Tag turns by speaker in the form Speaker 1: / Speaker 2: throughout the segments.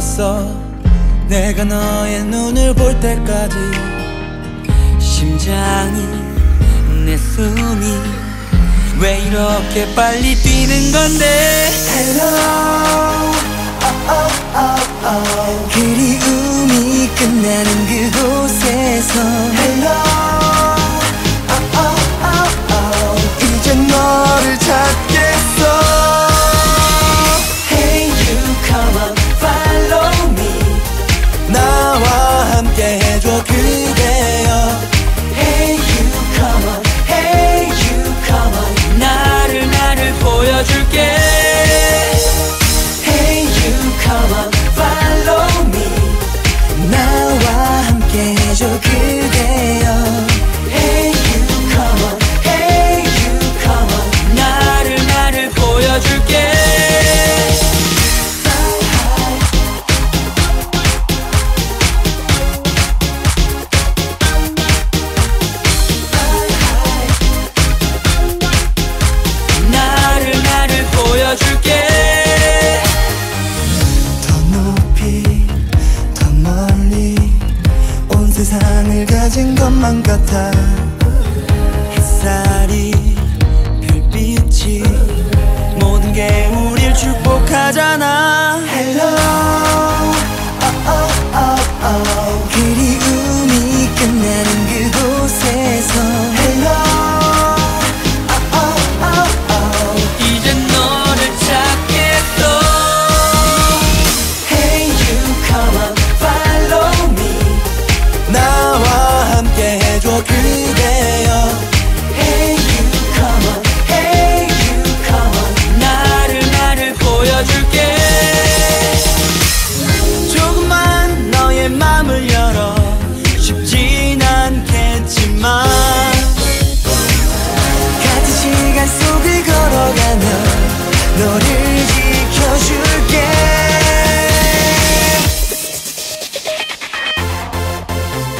Speaker 1: 않았어. 내가 너의 눈을 볼 때까지
Speaker 2: 심장이 내 숨이 왜 이렇게 빨리 뛰는 건데?
Speaker 1: Hello. Oh, oh, oh, oh. 그 세상을 가진 것만 같아.
Speaker 2: 너를 지켜줄게.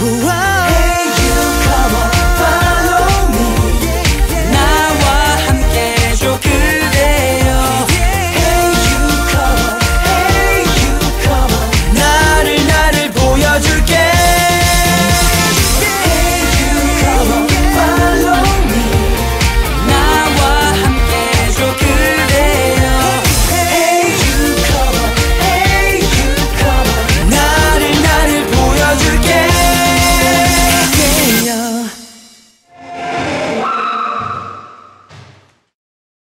Speaker 1: 우와.